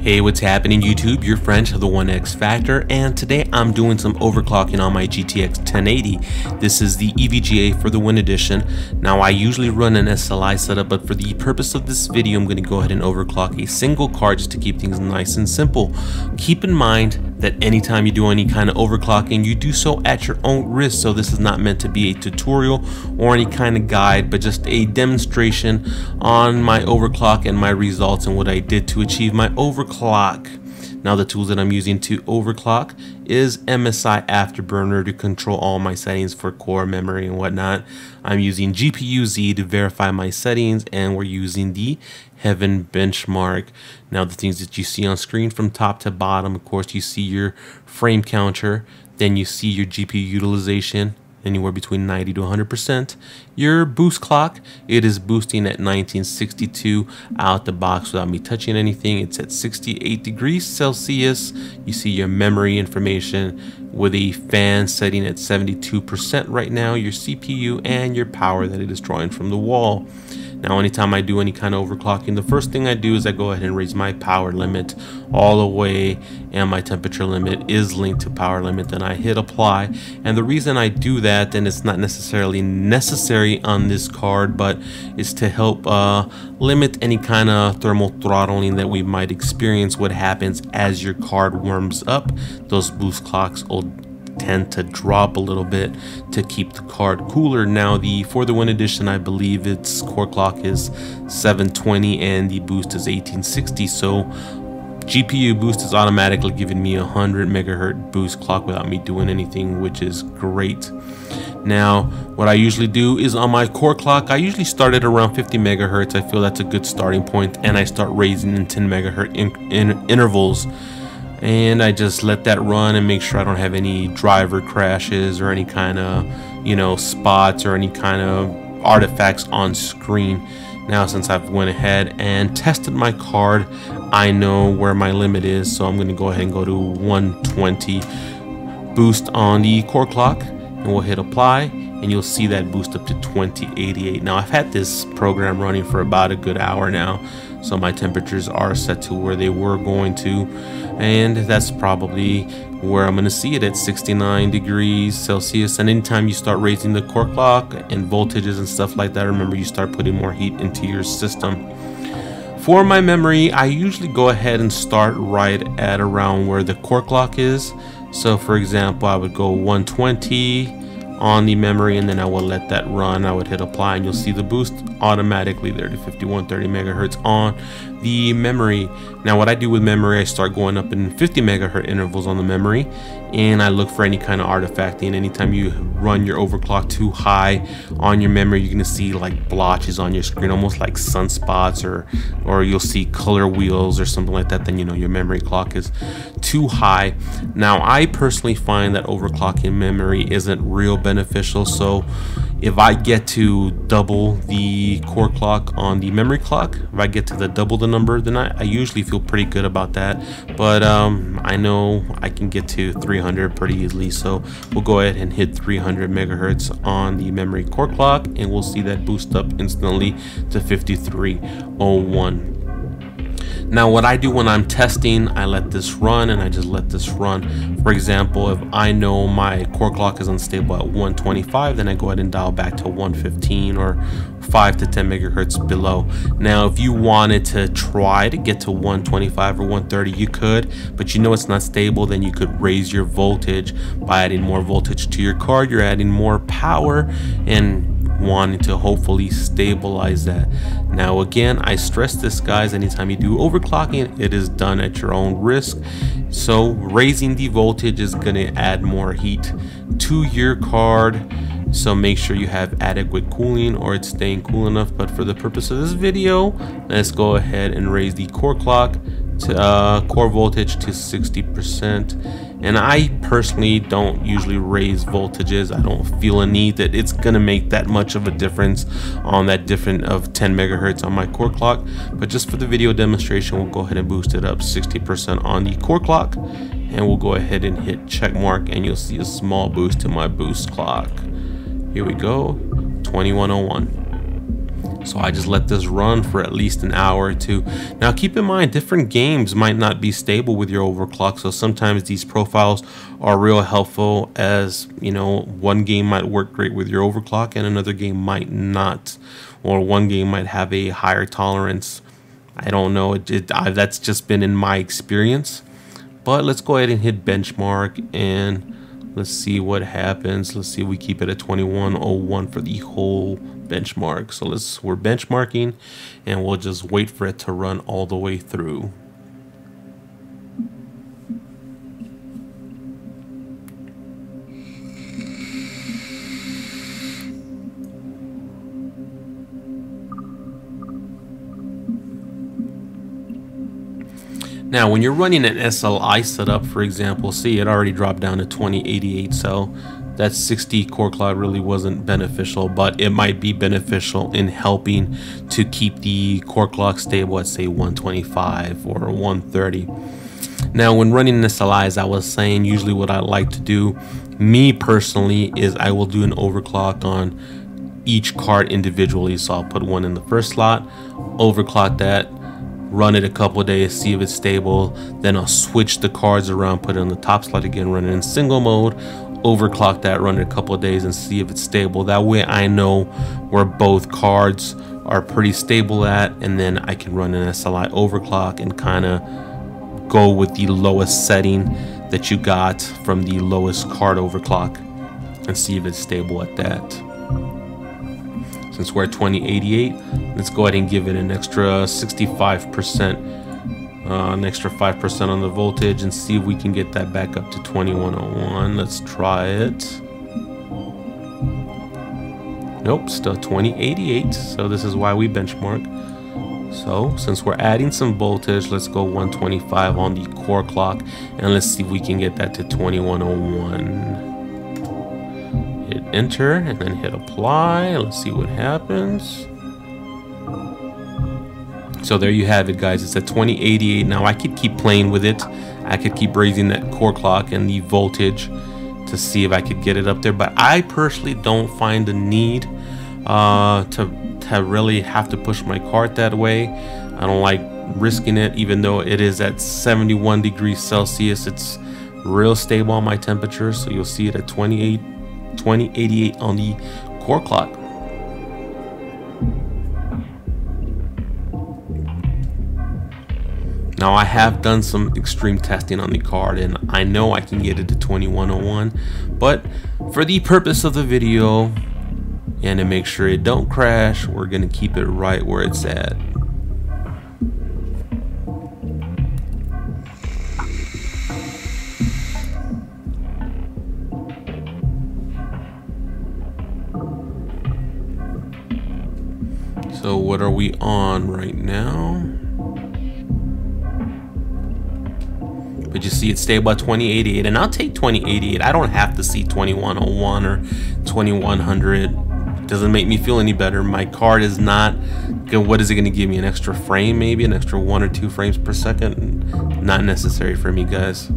Hey, what's happening YouTube? Your friend the 1X Factor and today I'm doing some overclocking on my GTX 1080. This is the EVGA for the Win Edition. Now I usually run an SLI setup but for the purpose of this video I'm going to go ahead and overclock a single card just to keep things nice and simple. Keep in mind that anytime you do any kind of overclocking you do so at your own risk so this is not meant to be a tutorial or any kind of guide but just a demonstration on my overclock and my results and what I did to achieve my overclock. Now the tools that I'm using to overclock is MSI Afterburner to control all my settings for core memory and whatnot. I'm using GPU-Z to verify my settings and we're using the Heaven benchmark. Now the things that you see on screen from top to bottom, of course you see your frame counter, then you see your GPU utilization, anywhere between 90 to 100%. Your boost clock, it is boosting at 1962 out the box without me touching anything. It's at 68 degrees Celsius. You see your memory information with a fan setting at 72% right now, your CPU and your power that it is drawing from the wall. Now, anytime I do any kind of overclocking, the first thing I do is I go ahead and raise my power limit all the way and my temperature limit is linked to power limit. Then I hit apply. And the reason I do that, and it's not necessarily necessary on this card, but it's to help uh, limit any kind of thermal throttling that we might experience. What happens as your card warms up, those boost clocks will tend to drop a little bit to keep the card cooler. Now the for the Win Edition, I believe its core clock is 720 and the boost is 1860. So GPU boost is automatically giving me a 100 megahertz boost clock without me doing anything, which is great. Now, what I usually do is on my core clock, I usually start at around 50 megahertz. I feel that's a good starting point, and I start raising in 10 megahertz in, in intervals and I just let that run and make sure I don't have any driver crashes or any kind of you know spots or any kind of artifacts on screen. Now since I've went ahead and tested my card I know where my limit is so I'm gonna go ahead and go to 120 boost on the core clock and we'll hit apply and you'll see that boost up to 2088 now I've had this program running for about a good hour now so my temperatures are set to where they were going to and that's probably where I'm going to see it at 69 degrees Celsius. And anytime you start raising the core clock and voltages and stuff like that remember you start putting more heat into your system. For my memory I usually go ahead and start right at around where the core clock is. So for example I would go 120 on the memory and then I will let that run. I would hit apply and you'll see the boost automatically there to 5130 megahertz on the memory. Now what I do with memory, I start going up in 50 megahertz intervals on the memory and I look for any kind of artifacting. Anytime you run your overclock too high on your memory, you're gonna see like blotches on your screen, almost like sunspots or or you'll see color wheels or something like that, then you know your memory clock is too high. Now I personally find that overclocking memory isn't real beneficial. So if I get to double the core clock on the memory clock, if I get to the double the number, then I, I usually feel pretty good about that. But um, I know I can get to 300 pretty easily. So we'll go ahead and hit 300 megahertz on the memory core clock and we'll see that boost up instantly to 5301. Now what I do when I'm testing, I let this run and I just let this run. For example, if I know my core clock is unstable at 125, then I go ahead and dial back to 115 or 5 to 10 megahertz below. Now, if you wanted to try to get to 125 or 130, you could, but you know it's not stable, then you could raise your voltage by adding more voltage to your card. You're adding more power and wanting to hopefully stabilize that. Now again, I stress this guys, anytime you do overclocking, it is done at your own risk. So raising the voltage is gonna add more heat to your card. So make sure you have adequate cooling or it's staying cool enough. But for the purpose of this video, let's go ahead and raise the core clock to uh, core voltage to 60% and I personally don't usually raise voltages. I don't feel a need that it's gonna make that much of a difference on that different of 10 megahertz on my core clock. But just for the video demonstration we'll go ahead and boost it up 60% on the core clock. And we'll go ahead and hit check mark and you'll see a small boost to my boost clock here we go 2101 So I just let this run for at least an hour or two. Now keep in mind, different games might not be stable with your overclock. So sometimes these profiles are real helpful as, you know, one game might work great with your overclock and another game might not. Or one game might have a higher tolerance. I don't know. It, it I, that's just been in my experience. But let's go ahead and hit benchmark and let's see what happens. Let's see if we keep it at 2101 for the whole benchmark. So let's we're benchmarking and we'll just wait for it to run all the way through. Now, when you're running an SLI setup, for example, see it already dropped down to 2088, so that 60 core clock really wasn't beneficial, but it might be beneficial in helping to keep the core clock stable at say 125 or 130. Now, when running SLI, as I was saying, usually what I like to do, me personally, is I will do an overclock on each card individually. So I'll put one in the first slot, overclock that, run it a couple days, see if it's stable. Then I'll switch the cards around, put it on the top slot again, run it in single mode, overclock that, run it a couple days and see if it's stable. That way I know where both cards are pretty stable at and then I can run an SLI overclock and kind of go with the lowest setting that you got from the lowest card overclock and see if it's stable at that. Since we're at 2088, let's go ahead and give it an extra 65%, uh, an extra 5% on the voltage and see if we can get that back up to 2101. Let's try it. Nope, still 2088, so this is why we benchmark. So since we're adding some voltage, let's go 125 on the core clock and let's see if we can get that to 2101 hit enter and then hit apply. Let's see what happens. So there you have it guys, it's at 2088. Now I could keep playing with it. I could keep raising that core clock and the voltage to see if I could get it up there. But I personally don't find the need uh, to, to really have to push my cart that way. I don't like risking it even though it is at 71 degrees Celsius. It's real stable on my temperature. So you'll see it at 28 2088 on the core clock. Now I have done some extreme testing on the card and I know I can get it to 2101 but for the purpose of the video and to make sure it don't crash we're gonna keep it right where it's at. So what are we on right now? But you see it stable at 2088 and I'll take 2088. I don't have to see 2101 or 2100. Doesn't make me feel any better. My card is not, what is it gonna give me? An extra frame maybe? An extra one or two frames per second? Not necessary for me guys.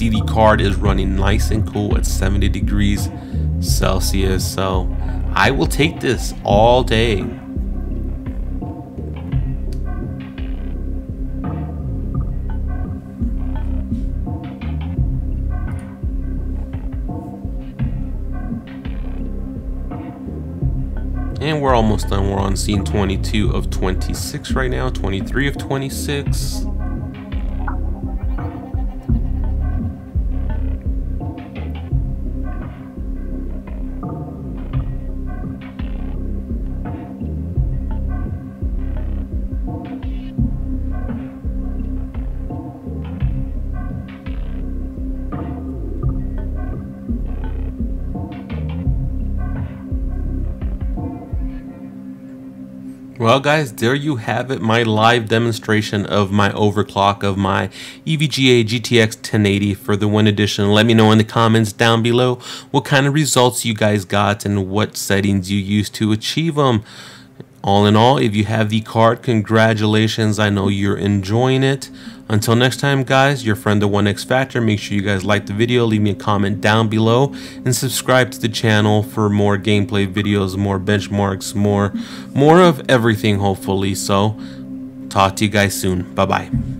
CD card is running nice and cool at 70 degrees Celsius. So I will take this all day. And we're almost done. We're on scene 22 of 26 right now, 23 of 26. Well guys, there you have it, my live demonstration of my overclock of my EVGA GTX 1080 for the Win Edition. Let me know in the comments down below what kind of results you guys got and what settings you used to achieve them. All in all, if you have the card, congratulations. I know you're enjoying it. Until next time, guys, your friend the 1X Factor. Make sure you guys like the video, leave me a comment down below, and subscribe to the channel for more gameplay videos, more benchmarks, more, more of everything, hopefully. So, talk to you guys soon. Bye bye.